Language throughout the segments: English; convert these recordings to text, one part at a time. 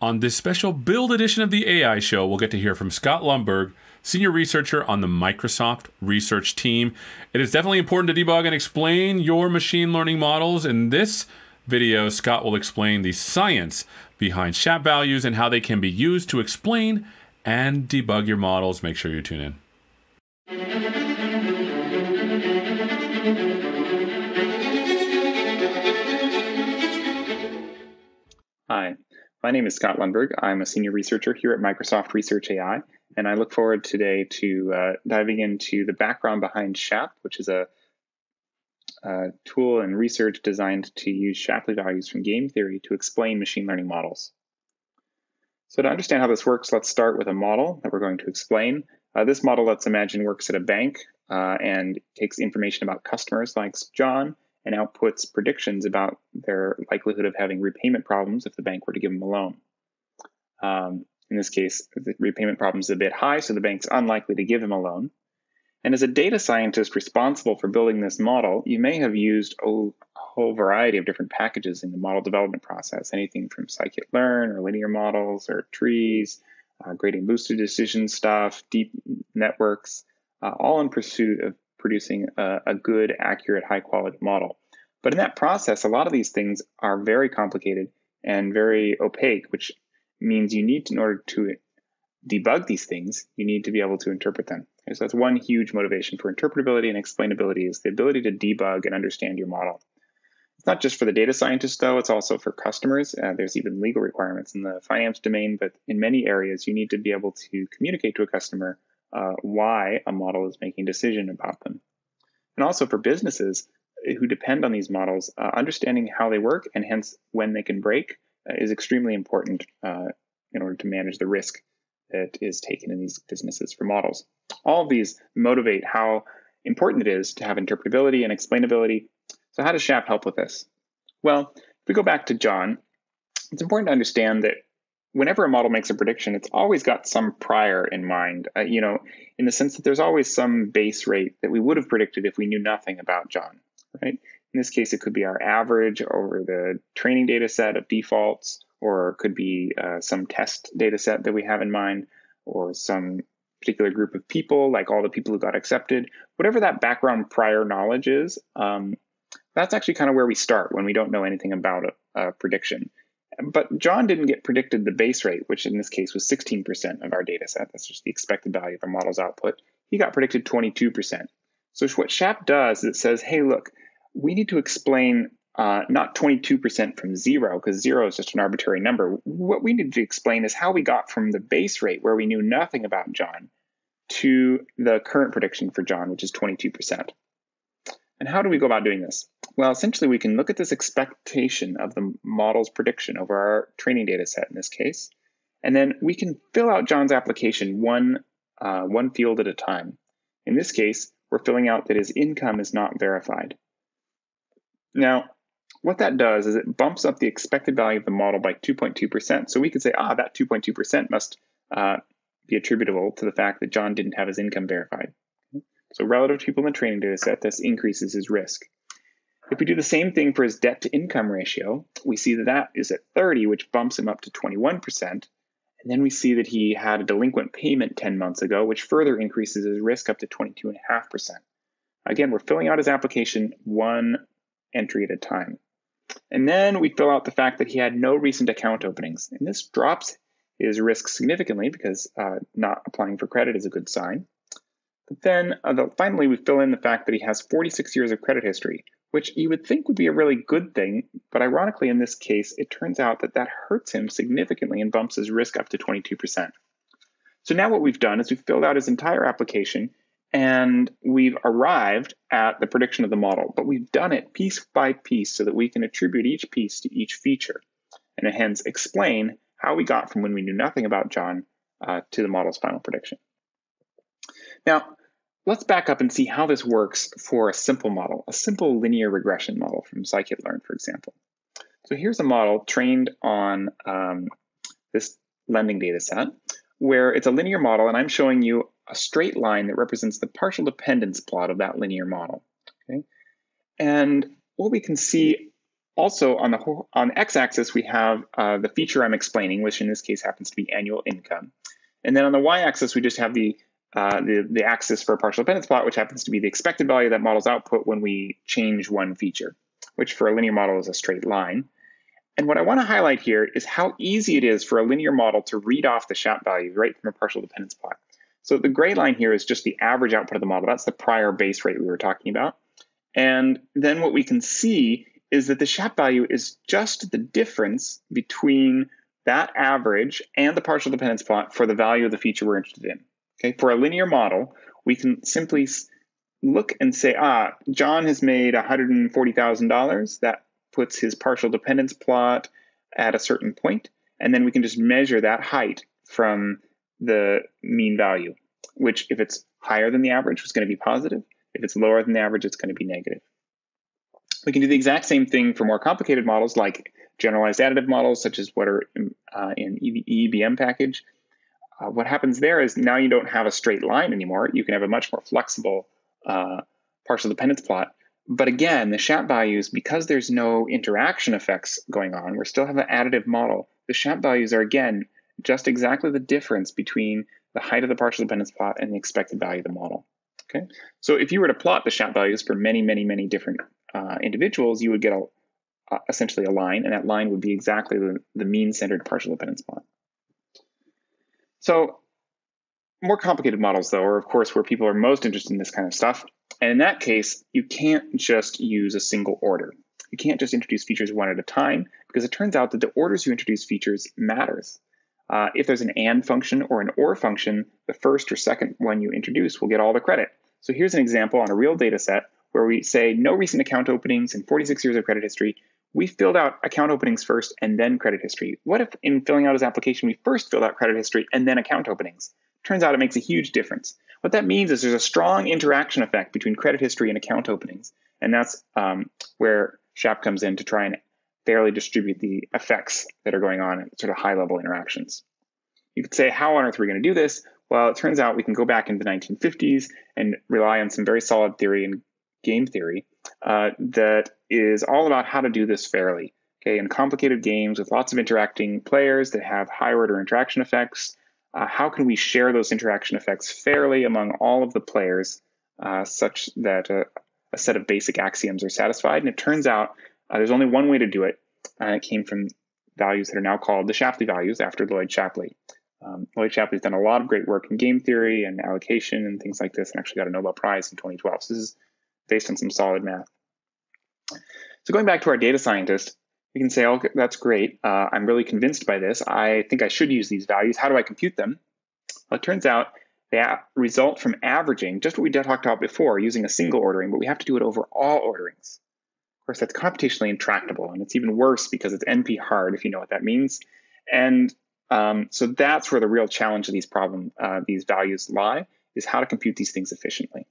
On this special build edition of the AI Show, we'll get to hear from Scott Lundberg, senior researcher on the Microsoft research team. It is definitely important to debug and explain your machine learning models. In this video, Scott will explain the science behind SHAP values and how they can be used to explain and debug your models. Make sure you tune in. My name is Scott Lundberg. I'm a senior researcher here at Microsoft Research AI, and I look forward today to uh, diving into the background behind SHAP, which is a, a, tool and research designed to use Shapley values from game theory to explain machine learning models. So to understand how this works, let's start with a model that we're going to explain. Uh, this model, let's imagine, works at a bank uh, and takes information about customers like John and outputs predictions about their likelihood of having repayment problems if the bank were to give them a loan. Um, in this case, the repayment problem is a bit high, so the bank's unlikely to give them a loan. And as a data scientist responsible for building this model, you may have used a whole variety of different packages in the model development process, anything from scikit-learn or linear models or trees, uh, gradient boosted decision stuff, deep networks, uh, all in pursuit of producing a, a good, accurate, high quality model. But in that process, a lot of these things are very complicated and very opaque, which means you need to, in order to debug these things, you need to be able to interpret them. Okay, so that's one huge motivation for interpretability and explainability is the ability to debug and understand your model. It's not just for the data scientists, though, it's also for customers. Uh, there's even legal requirements in the finance domain, but in many areas, you need to be able to communicate to a customer uh, why a model is making decision about them. And also for businesses who depend on these models, uh, understanding how they work and hence when they can break uh, is extremely important uh, in order to manage the risk that is taken in these businesses for models. All of these motivate how important it is to have interpretability and explainability. So, how does SHAP help with this? Well, if we go back to John, it's important to understand that whenever a model makes a prediction, it's always got some prior in mind, uh, you know, in the sense that there's always some base rate that we would have predicted if we knew nothing about John, right? In this case, it could be our average over the training data set of defaults, or it could be uh, some test data set that we have in mind, or some particular group of people, like all the people who got accepted. Whatever that background prior knowledge is, um, that's actually kind of where we start when we don't know anything about a, a prediction. But John didn't get predicted the base rate, which in this case was 16% of our data set. That's just the expected value of our model's output. He got predicted 22%. So what SHAP does is it says, hey, look, we need to explain uh, not 22% from zero, because zero is just an arbitrary number. What we need to explain is how we got from the base rate, where we knew nothing about John, to the current prediction for John, which is 22%. And how do we go about doing this? Well, essentially, we can look at this expectation of the model's prediction over our training data set in this case, and then we can fill out John's application one, uh, one field at a time. In this case, we're filling out that his income is not verified. Now, what that does is it bumps up the expected value of the model by 2.2%. So we could say, ah, that 2.2% must uh, be attributable to the fact that John didn't have his income verified. So relative to people in the training data set, this increases his risk. If we do the same thing for his debt to income ratio, we see that that is at 30, which bumps him up to 21%. And then we see that he had a delinquent payment 10 months ago, which further increases his risk up to 22.5%. Again, we're filling out his application one entry at a time. And then we fill out the fact that he had no recent account openings. And this drops his risk significantly because uh, not applying for credit is a good sign. But then uh, the, finally, we fill in the fact that he has 46 years of credit history, which you would think would be a really good thing. But ironically, in this case, it turns out that that hurts him significantly and bumps his risk up to 22%. So now what we've done is we've filled out his entire application and we've arrived at the prediction of the model, but we've done it piece by piece so that we can attribute each piece to each feature and hence explain how we got from when we knew nothing about John uh, to the model's final prediction. Now, let's back up and see how this works for a simple model, a simple linear regression model from scikit-learn, for example. So here's a model trained on um, this lending data set where it's a linear model, and I'm showing you a straight line that represents the partial dependence plot of that linear model. Okay? And what we can see also on the on x-axis we have uh, the feature I'm explaining, which in this case happens to be annual income, and then on the y-axis we just have the uh, the, the axis for a partial dependence plot, which happens to be the expected value that model's output when we change one feature, which for a linear model is a straight line. And what I want to highlight here is how easy it is for a linear model to read off the SHAP value right from a partial dependence plot. So the gray line here is just the average output of the model. That's the prior base rate we were talking about. And then what we can see is that the SHAP value is just the difference between that average and the partial dependence plot for the value of the feature we're interested in. Okay, for a linear model, we can simply look and say, ah, John has made $140,000. That puts his partial dependence plot at a certain point, and then we can just measure that height from the mean value, which if it's higher than the average, is going to be positive. If it's lower than the average, it's going to be negative. We can do the exact same thing for more complicated models like generalized additive models, such as what are uh, in EEBM package. Uh, what happens there is now you don't have a straight line anymore. You can have a much more flexible uh, partial dependence plot. But again, the SHAP values, because there's no interaction effects going on, we still have an additive model. The SHAP values are again just exactly the difference between the height of the partial dependence plot and the expected value of the model. Okay, so if you were to plot the SHAP values for many, many, many different uh, individuals, you would get a, uh, essentially a line, and that line would be exactly the, the mean centered partial dependence plot. So more complicated models, though, are of course where people are most interested in this kind of stuff. And in that case, you can't just use a single order. You can't just introduce features one at a time because it turns out that the orders you introduce features matters. Uh, if there's an AND function or an OR function, the first or second one you introduce will get all the credit. So here's an example on a real data set where we say no recent account openings in 46 years of credit history we filled out account openings first and then credit history. What if in filling out his application, we first filled out credit history and then account openings? Turns out it makes a huge difference. What that means is there's a strong interaction effect between credit history and account openings. And that's um, where SHAP comes in to try and fairly distribute the effects that are going on in sort of high level interactions. You could say, how on earth are we going to do this? Well, it turns out we can go back into the 1950s and rely on some very solid theory and game theory uh, that is all about how to do this fairly. Okay, in complicated games with lots of interacting players that have high order interaction effects, uh, how can we share those interaction effects fairly among all of the players uh, such that a, a, set of basic axioms are satisfied? And it turns out uh, there's only one way to do it. and it came from values that are now called the Shapley values after Lloyd Shapley. Um, Lloyd Shapley's done a lot of great work in game theory and allocation and things like this, and actually got a Nobel Prize in 2012. So this is based on some solid math. So going back to our data scientist, we can say, oh, that's great. Uh, I'm really convinced by this. I think I should use these values. How do I compute them? Well, it turns out they result from averaging, just what we talked about before, using a single ordering, but we have to do it over all orderings. Of course, that's computationally intractable, and it's even worse because it's NP hard, if you know what that means. And um, so that's where the real challenge of these problem, uh, these values lie, is how to compute these things efficiently.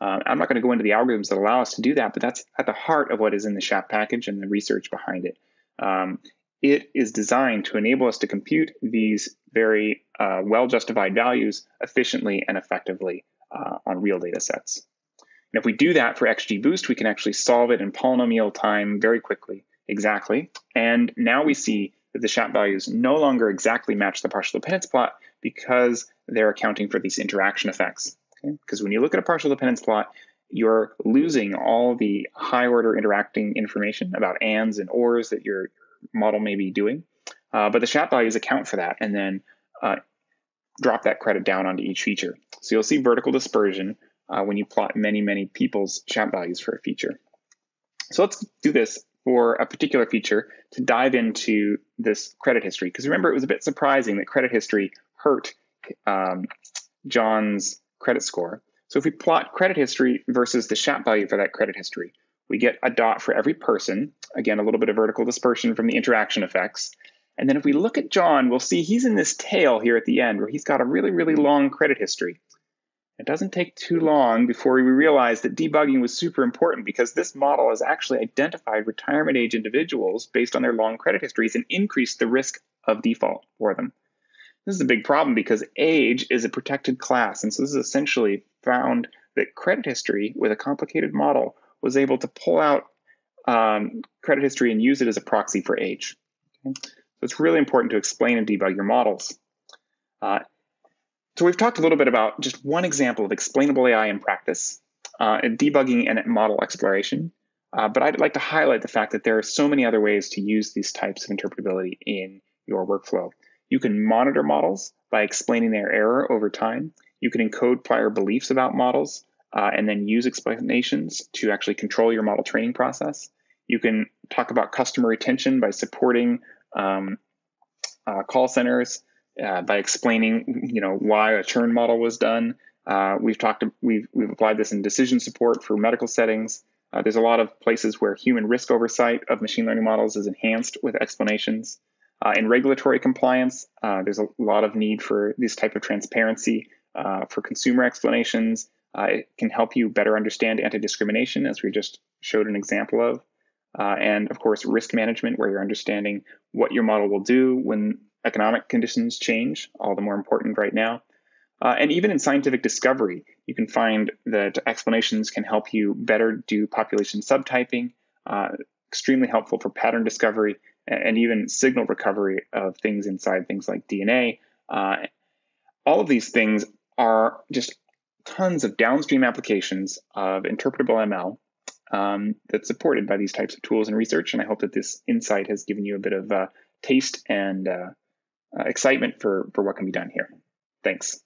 Um, I'm not going to go into the algorithms that allow us to do that, but that's at the heart of what is in the SHAP package and the research behind it. Um, it is designed to enable us to compute these very uh, well justified values efficiently and effectively uh, on real data sets. And if we do that for XGBoost, we can actually solve it in polynomial time very quickly, exactly. And now we see that the SHAP values no longer exactly match the partial dependence plot because they're accounting for these interaction effects. Because when you look at a partial dependence plot, you're losing all the high order interacting information about ands and ors that your model may be doing. Uh, but the SHAP values account for that and then uh, drop that credit down onto each feature. So you'll see vertical dispersion uh, when you plot many, many people's SHAP values for a feature. So let's do this for a particular feature to dive into this credit history. Because remember, it was a bit surprising that credit history hurt um, John's credit score. So if we plot credit history versus the SHAP value for that credit history, we get a dot for every person. Again, a little bit of vertical dispersion from the interaction effects. And then if we look at John, we'll see he's in this tail here at the end where he's got a really, really long credit history. It doesn't take too long before we realize that debugging was super important because this model has actually identified retirement age individuals based on their long credit histories and increased the risk of default for them. This is a big problem because age is a protected class. And so this is essentially found that credit history with a complicated model was able to pull out um, credit history and use it as a proxy for age. Okay? So it's really important to explain and debug your models. Uh, so we've talked a little bit about just one example of explainable AI in practice, uh, and debugging and model exploration. Uh, but I'd like to highlight the fact that there are so many other ways to use these types of interpretability in your workflow. You can monitor models by explaining their error over time. You can encode prior beliefs about models uh, and then use explanations to actually control your model training process. You can talk about customer retention by supporting um, uh, call centers uh, by explaining, you know, why a churn model was done. Uh, we've talked, we've we've applied this in decision support for medical settings. Uh, there's a lot of places where human risk oversight of machine learning models is enhanced with explanations. Uh, in regulatory compliance, uh, there's a lot of need for this type of transparency uh, for consumer explanations. it can help you better understand anti-discrimination, as we just showed an example of. and of course, risk management, where you're understanding what your model will do when economic conditions change, all the more important right now. Uh, and even in scientific discovery, you can find that explanations can help you better do population subtyping, uh, extremely helpful for pattern discovery and even signal recovery of things inside things like DNA. Uh, all of these things are just tons of downstream applications of interpretable ML um, that's supported by these types of tools and research. And I hope that this insight has given you a bit of uh, taste and uh, uh, excitement for for what can be done here. Thanks.